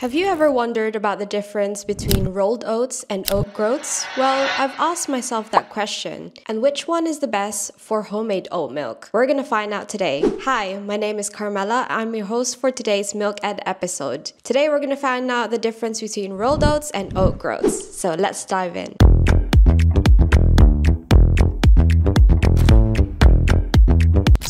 Have you ever wondered about the difference between rolled oats and oat groats? Well, I've asked myself that question. And which one is the best for homemade oat milk? We're gonna find out today. Hi, my name is Carmela. I'm your host for today's MilkED episode. Today we're gonna find out the difference between rolled oats and oat groats. So let's dive in.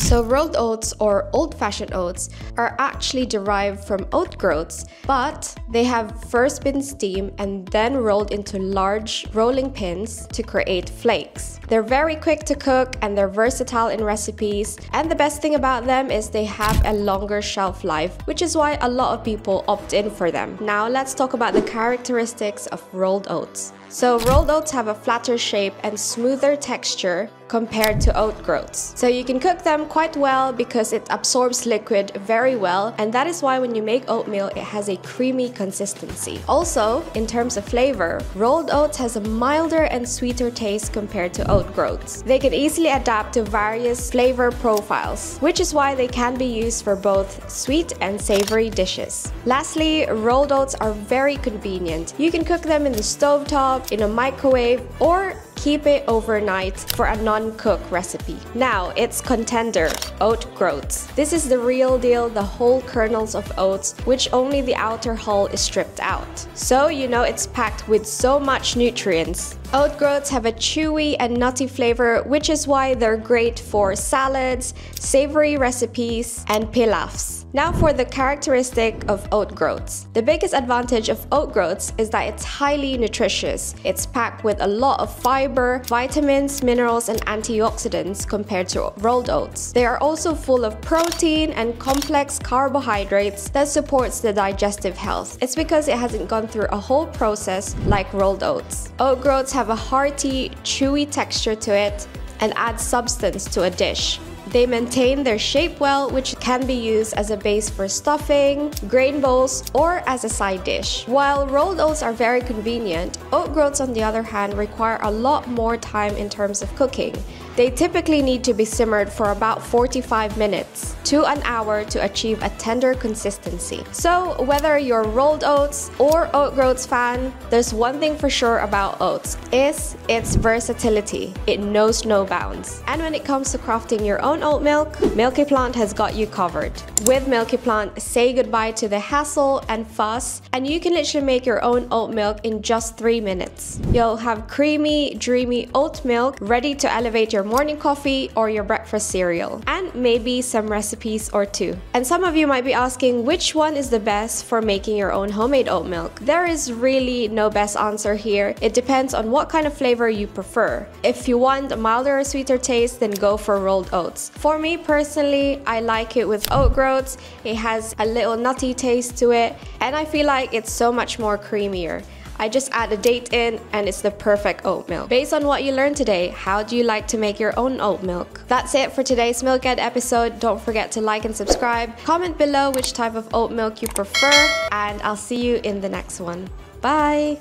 So rolled oats or old-fashioned oats are actually derived from oat groats, but they have first been steamed and then rolled into large rolling pins to create flakes. They're very quick to cook and they're versatile in recipes, and the best thing about them is they have a longer shelf life, which is why a lot of people opt in for them. Now let's talk about the characteristics of rolled oats. So rolled oats have a flatter shape and smoother texture compared to oat groats. So you can cook them quite well because it absorbs liquid very well and that is why when you make oatmeal it has a creamy consistency. Also, in terms of flavor, rolled oats has a milder and sweeter taste compared to oat groats. They can easily adapt to various flavor profiles, which is why they can be used for both sweet and savory dishes. Lastly, rolled oats are very convenient. You can cook them in the stovetop, in a microwave, or keep it overnight for a non-cook recipe. Now, its contender, oat groats. This is the real deal, the whole kernels of oats, which only the outer hull is stripped out. So you know it's packed with so much nutrients. Oat groats have a chewy and nutty flavor, which is why they're great for salads, savory recipes, and pilafs. Now for the characteristic of oat groats. The biggest advantage of oat groats is that it's highly nutritious. It's packed with a lot of fiber, vitamins, minerals, and antioxidants compared to rolled oats. They are also full of protein and complex carbohydrates that supports the digestive health. It's because it hasn't gone through a whole process like rolled oats. Oat groats have a hearty, chewy texture to it and add substance to a dish. They maintain their shape well, which can be used as a base for stuffing, grain bowls, or as a side dish. While rolled oats are very convenient, oat groats on the other hand require a lot more time in terms of cooking. They typically need to be simmered for about 45 minutes to an hour to achieve a tender consistency. So whether you're rolled oats or oat groats fan, there's one thing for sure about oats is its versatility. It knows no bounds. And when it comes to crafting your own oat milk, Milky Plant has got you covered. With Milky Plant, say goodbye to the hassle and fuss, and you can literally make your own oat milk in just 3 minutes. You'll have creamy, dreamy oat milk ready to elevate your morning coffee or your breakfast cereal, and maybe some recipes or two. And some of you might be asking which one is the best for making your own homemade oat milk. There is really no best answer here. It depends on what kind of flavor you prefer. If you want a milder or sweeter taste, then go for rolled oats. For me personally, I like it with oat groats. It has a little nutty taste to it, and I feel like it's so much more creamier. I just add a date in and it's the perfect oat milk. Based on what you learned today, how do you like to make your own oat milk? That's it for today's MilkED episode. Don't forget to like and subscribe. Comment below which type of oat milk you prefer and I'll see you in the next one. Bye!